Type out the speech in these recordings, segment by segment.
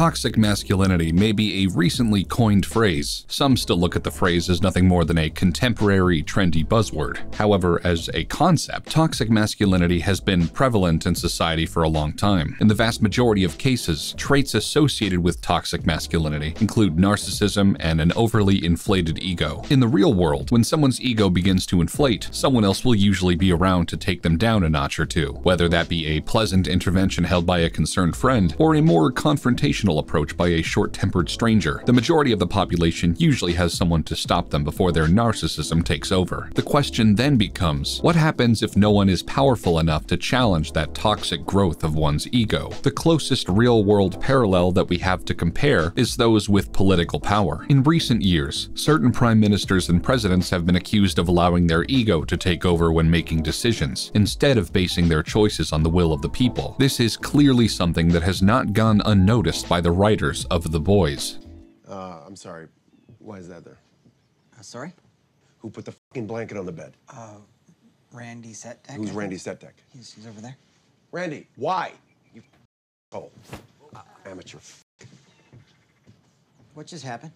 Toxic masculinity may be a recently coined phrase. Some still look at the phrase as nothing more than a contemporary, trendy buzzword. However, as a concept, toxic masculinity has been prevalent in society for a long time. In the vast majority of cases, traits associated with toxic masculinity include narcissism and an overly inflated ego. In the real world, when someone's ego begins to inflate, someone else will usually be around to take them down a notch or two, whether that be a pleasant intervention held by a concerned friend or a more confrontational approach by a short-tempered stranger. The majority of the population usually has someone to stop them before their narcissism takes over. The question then becomes, what happens if no one is powerful enough to challenge that toxic growth of one's ego? The closest real-world parallel that we have to compare is those with political power. In recent years, certain prime ministers and presidents have been accused of allowing their ego to take over when making decisions, instead of basing their choices on the will of the people. This is clearly something that has not gone unnoticed by the writers of The Boys. Uh, I'm sorry. Why is that there? Uh, sorry? Who put the fucking blanket on the bed? Randy Setdeck? Who's Randy think? Setdeck? He's, he's over there. Randy, why? You hole. Amateur. What just happened?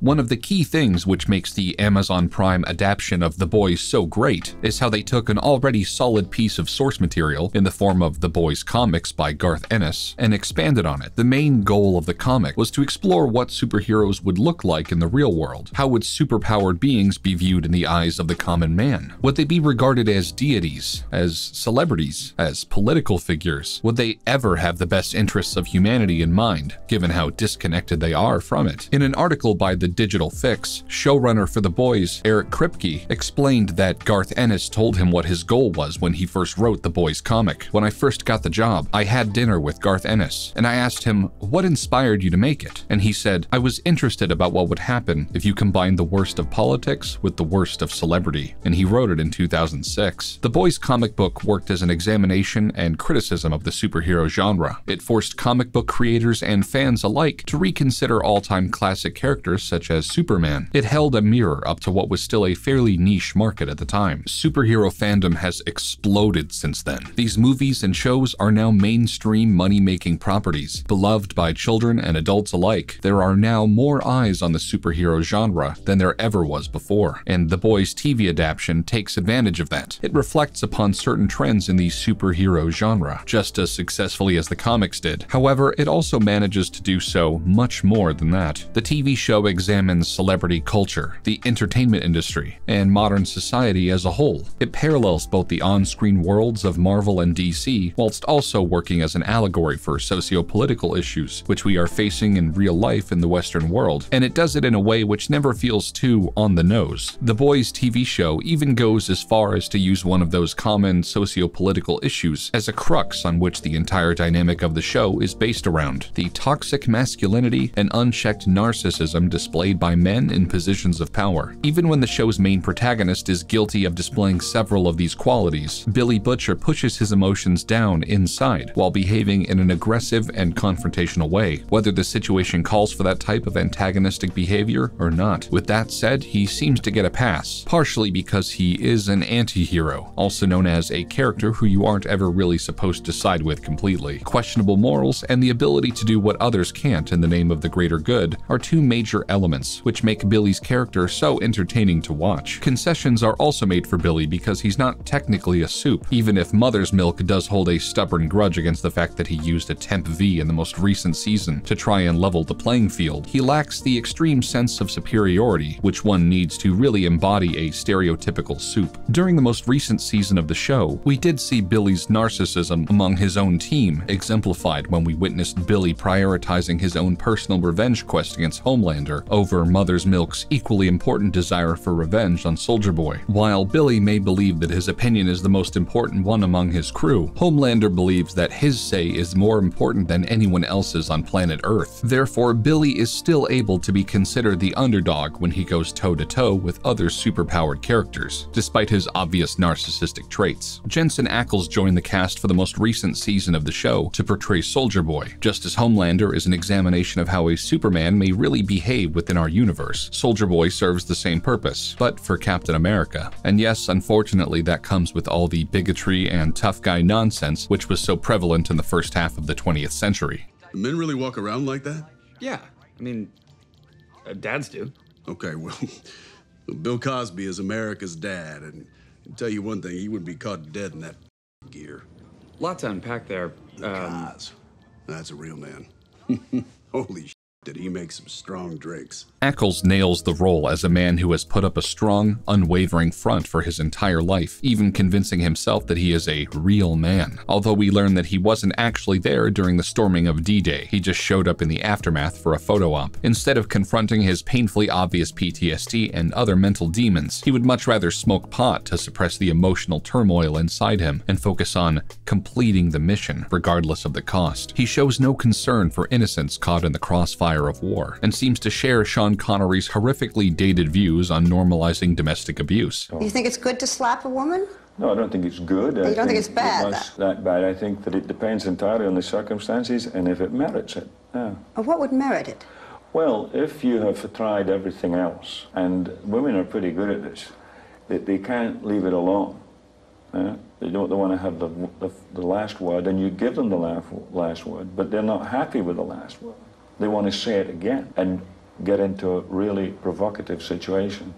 One of the key things which makes the Amazon Prime adaptation of The Boys so great is how they took an already solid piece of source material in the form of The Boys comics by Garth Ennis and expanded on it. The main goal of the comic was to explore what superheroes would look like in the real world. How would superpowered beings be viewed in the eyes of the common man? Would they be regarded as deities, as celebrities, as political figures? Would they ever have the best interests of humanity in mind, given how disconnected they are from it? In an article by the Digital Fix, showrunner for The Boys, Eric Kripke, explained that Garth Ennis told him what his goal was when he first wrote The Boys comic. When I first got the job, I had dinner with Garth Ennis, and I asked him, what inspired you to make it? And he said, I was interested about what would happen if you combined the worst of politics with the worst of celebrity, and he wrote it in 2006. The Boys comic book worked as an examination and criticism of the superhero genre. It forced comic book creators and fans alike to reconsider all-time classic characters such as Superman. It held a mirror up to what was still a fairly niche market at the time. Superhero fandom has exploded since then. These movies and shows are now mainstream money-making properties, beloved by children and adults alike. There are now more eyes on the superhero genre than there ever was before, and The Boys TV adaptation takes advantage of that. It reflects upon certain trends in the superhero genre, just as successfully as the comics did. However, it also manages to do so much more than that. The TV show examines celebrity culture, the entertainment industry, and modern society as a whole. It parallels both the on-screen worlds of Marvel and DC, whilst also working as an allegory for socio-political issues which we are facing in real life in the Western world, and it does it in a way which never feels too on the nose. The Boys TV show even goes as far as to use one of those common socio-political issues as a crux on which the entire dynamic of the show is based around, the toxic masculinity and unchecked narcissism displayed by men in positions of power. Even when the show's main protagonist is guilty of displaying several of these qualities, Billy Butcher pushes his emotions down inside while behaving in an aggressive and confrontational way, whether the situation calls for that type of antagonistic behavior or not. With that said, he seems to get a pass, partially because he is an anti-hero, also known as a character who you aren't ever really supposed to side with completely. Questionable morals and the ability to do what others can't in the name of the greater good are two major elements which make Billy's character so entertaining to watch. Concessions are also made for Billy because he's not technically a soup, even if Mother's Milk does hold a stubborn grudge against the fact that he used a temp V in the most recent season to try and level the playing field. He lacks the extreme sense of superiority, which one needs to really embody a stereotypical soup. During the most recent season of the show, we did see Billy's narcissism among his own team exemplified when we witnessed Billy prioritizing his own personal revenge quest against Homelander over Mother's Milk's equally important desire for revenge on Soldier Boy. While Billy may believe that his opinion is the most important one among his crew, Homelander believes that his say is more important than anyone else's on planet Earth. Therefore, Billy is still able to be considered the underdog when he goes toe-to-toe with other superpowered characters, despite his obvious narcissistic traits. Jensen Ackles joined the cast for the most recent season of the show to portray Soldier Boy, just as Homelander is an examination of how a Superman may really behave with within our universe. Soldier Boy serves the same purpose, but for Captain America. And yes, unfortunately, that comes with all the bigotry and tough guy nonsense which was so prevalent in the first half of the 20th century. Do men really walk around like that? Yeah, I mean, uh, dads do. Okay, well, Bill Cosby is America's dad, and I'll tell you one thing, he wouldn't be caught dead in that gear. Lots to unpack there. Um, Cos. That's a real man. Holy did he make some strong drinks. Ackles nails the role as a man who has put up a strong, unwavering front for his entire life, even convincing himself that he is a real man. Although we learn that he wasn't actually there during the storming of D-Day, he just showed up in the aftermath for a photo op. Instead of confronting his painfully obvious PTSD and other mental demons, he would much rather smoke pot to suppress the emotional turmoil inside him and focus on completing the mission, regardless of the cost. He shows no concern for innocents caught in the crossfire of war, and seems to share Sean Connery's horrifically dated views on normalizing domestic abuse. You think it's good to slap a woman? No, I don't think it's good. You don't think it's bad, It that bad. I think that it depends entirely on the circumstances and if it merits it. Yeah. What would merit it? Well, if you have tried everything else, and women are pretty good at this, they, they can't leave it alone. Yeah? They don't they want to have the, the, the last word, and you give them the last, last word, but they're not happy with the last word. They want to say it again and get into a really provocative situation.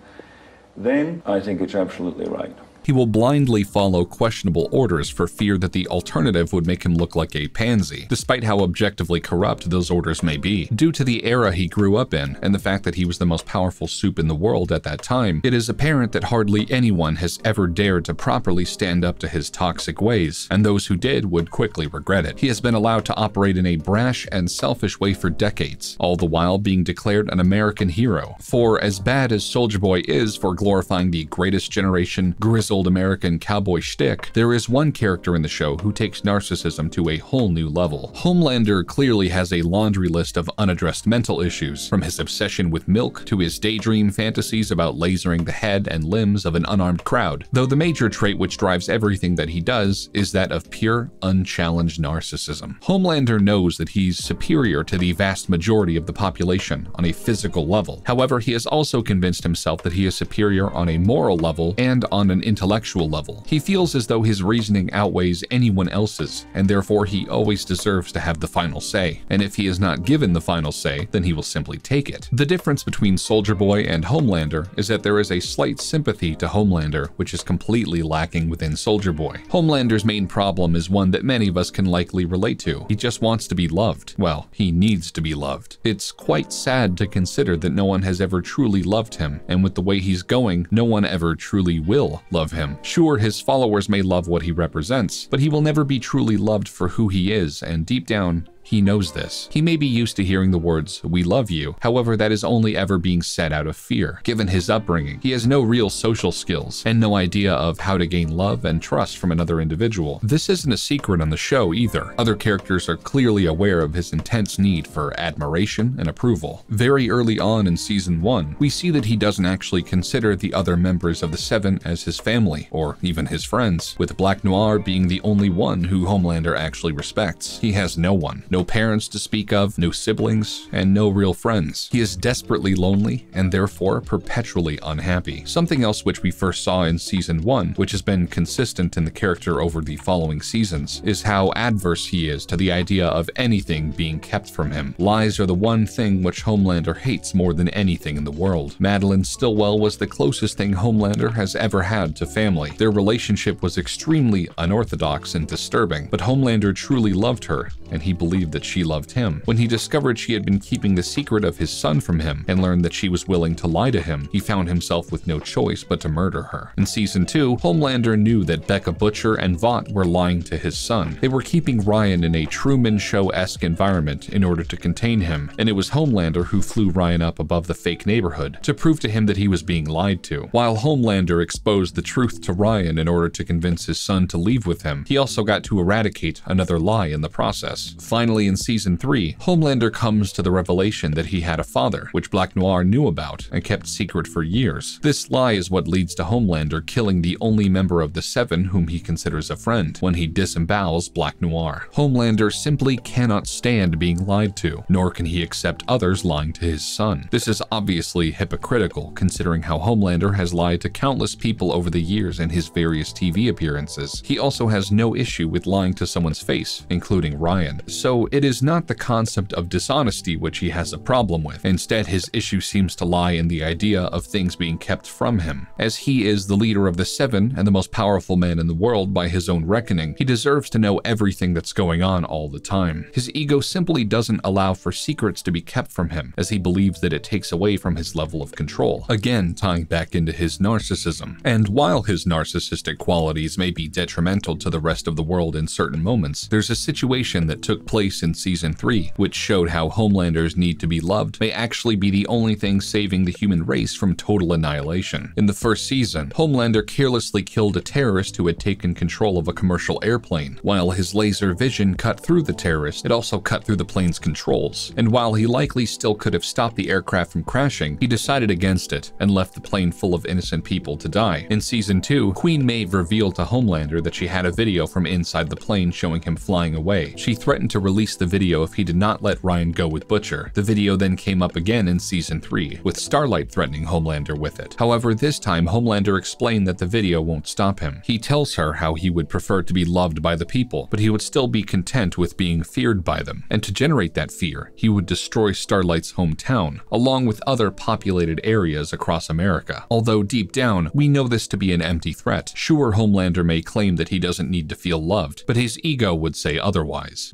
Then I think it's absolutely right. He will blindly follow questionable orders for fear that the alternative would make him look like a pansy, despite how objectively corrupt those orders may be. Due to the era he grew up in, and the fact that he was the most powerful soup in the world at that time, it is apparent that hardly anyone has ever dared to properly stand up to his toxic ways, and those who did would quickly regret it. He has been allowed to operate in a brash and selfish way for decades, all the while being declared an American hero. For as bad as Soldier Boy is for glorifying the greatest generation, grizzled American cowboy shtick, there is one character in the show who takes narcissism to a whole new level. Homelander clearly has a laundry list of unaddressed mental issues, from his obsession with milk to his daydream fantasies about lasering the head and limbs of an unarmed crowd, though the major trait which drives everything that he does is that of pure, unchallenged narcissism. Homelander knows that he's superior to the vast majority of the population on a physical level. However, he has also convinced himself that he is superior on a moral level and on an intellectual level. He feels as though his reasoning outweighs anyone else's, and therefore he always deserves to have the final say. And if he is not given the final say, then he will simply take it. The difference between Soldier Boy and Homelander is that there is a slight sympathy to Homelander, which is completely lacking within Soldier Boy. Homelander's main problem is one that many of us can likely relate to. He just wants to be loved. Well, he needs to be loved. It's quite sad to consider that no one has ever truly loved him, and with the way he's going, no one ever truly will love him. Sure, his followers may love what he represents, but he will never be truly loved for who he is, and deep down, he knows this. He may be used to hearing the words, we love you, however that is only ever being said out of fear. Given his upbringing, he has no real social skills, and no idea of how to gain love and trust from another individual. This isn't a secret on the show either. Other characters are clearly aware of his intense need for admiration and approval. Very early on in season 1, we see that he doesn't actually consider the other members of the Seven as his family, or even his friends, with Black Noir being the only one who Homelander actually respects. He has no one, no parents to speak of, no siblings, and no real friends. He is desperately lonely and therefore perpetually unhappy. Something else which we first saw in season 1, which has been consistent in the character over the following seasons, is how adverse he is to the idea of anything being kept from him. Lies are the one thing which Homelander hates more than anything in the world. Madelyn Stillwell was the closest thing Homelander has ever had to family. Their relationship was extremely unorthodox and disturbing, but Homelander truly loved her, and he believed that she loved him. When he discovered she had been keeping the secret of his son from him and learned that she was willing to lie to him, he found himself with no choice but to murder her. In season 2, Homelander knew that Becca Butcher and Vought were lying to his son. They were keeping Ryan in a Truman Show-esque environment in order to contain him, and it was Homelander who flew Ryan up above the fake neighborhood to prove to him that he was being lied to. While Homelander exposed the truth to Ryan in order to convince his son to leave with him, he also got to eradicate another lie in the process. Finally, In season 3, Homelander comes to the revelation that he had a father, which Black Noir knew about and kept secret for years. This lie is what leads to Homelander killing the only member of the Seven whom he considers a friend when he disembowels Black Noir. Homelander simply cannot stand being lied to, nor can he accept others lying to his son. This is obviously hypocritical considering how Homelander has lied to countless people over the years in his various TV appearances. He also has no issue with lying to someone's face, including Ryan. So it is not the concept of dishonesty which he has a problem with. Instead, his issue seems to lie in the idea of things being kept from him. As he is the leader of the Seven and the most powerful man in the world by his own reckoning, he deserves to know everything that's going on all the time. His ego simply doesn't allow for secrets to be kept from him, as he believes that it takes away from his level of control. Again, tying back into his narcissism. And while his narcissistic qualities may be detrimental to the rest of the world in certain moments, there's a situation that took place in season 3, which showed how Homelander's need to be loved may actually be the only thing saving the human race from total annihilation. In the first season, Homelander carelessly killed a terrorist who had taken control of a commercial airplane. While his laser vision cut through the terrorist, it also cut through the plane's controls. And while he likely still could have stopped the aircraft from crashing, he decided against it and left the plane full of innocent people to die. In season 2, Queen Maeve revealed to Homelander that she had a video from inside the plane showing him flying away. She threatened to release the video if he did not let Ryan go with Butcher. The video then came up again in season 3, with Starlight threatening Homelander with it. However, this time Homelander explained that the video won't stop him. He tells her how he would prefer to be loved by the people, but he would still be content with being feared by them. And to generate that fear, he would destroy Starlight's hometown, along with other populated areas across America. Although deep down, we know this to be an empty threat. Sure, Homelander may claim that he doesn't need to feel loved, but his ego would say otherwise.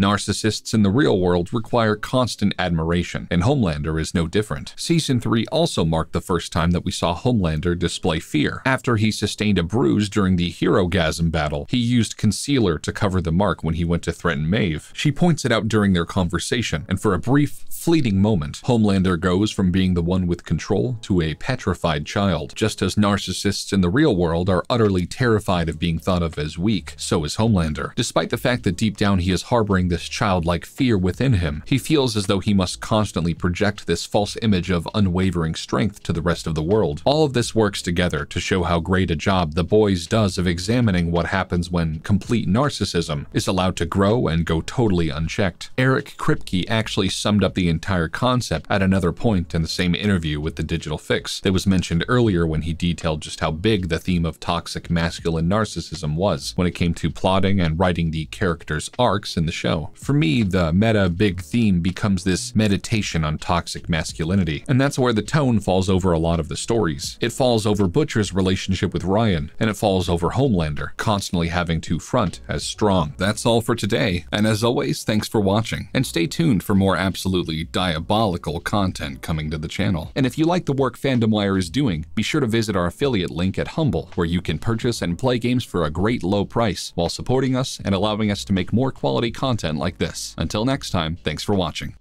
Narcissists in the real world require constant admiration, and Homelander is no different. Season 3 also marked the first time that we saw Homelander display fear. After he sustained a bruise during the Herogasm battle, he used concealer to cover the mark when he went to threaten Maeve. She points it out during their conversation, and for a brief, fleeting moment, Homelander goes from being the one with control to a petrified child. Just as narcissists in the real world are utterly terrified of being thought of as weak, so is Homelander. Despite the fact that deep down he is harboring this childlike fear within him, he feels as though he must constantly project this false image of unwavering strength to the rest of the world. All of this works together to show how great a job The Boys does of examining what happens when complete narcissism is allowed to grow and go totally unchecked. Eric Kripke actually summed up the entire concept at another point in the same interview with the Digital Fix that was mentioned earlier when he detailed just how big the theme of toxic masculine narcissism was when it came to plotting and writing the characters' arcs in the show. For me, the meta big theme becomes this meditation on toxic masculinity, and that's where the tone falls over a lot of the stories. It falls over Butcher's relationship with Ryan, and it falls over Homelander, constantly having to front as strong. That's all for today, and as always, thanks for watching, and stay tuned for more absolutely diabolical content coming to the channel. And if you like the work FandomWire is doing, be sure to visit our affiliate link at Humble, where you can purchase and play games for a great low price while supporting us and allowing us to make more quality content like this. Until next time, thanks for watching.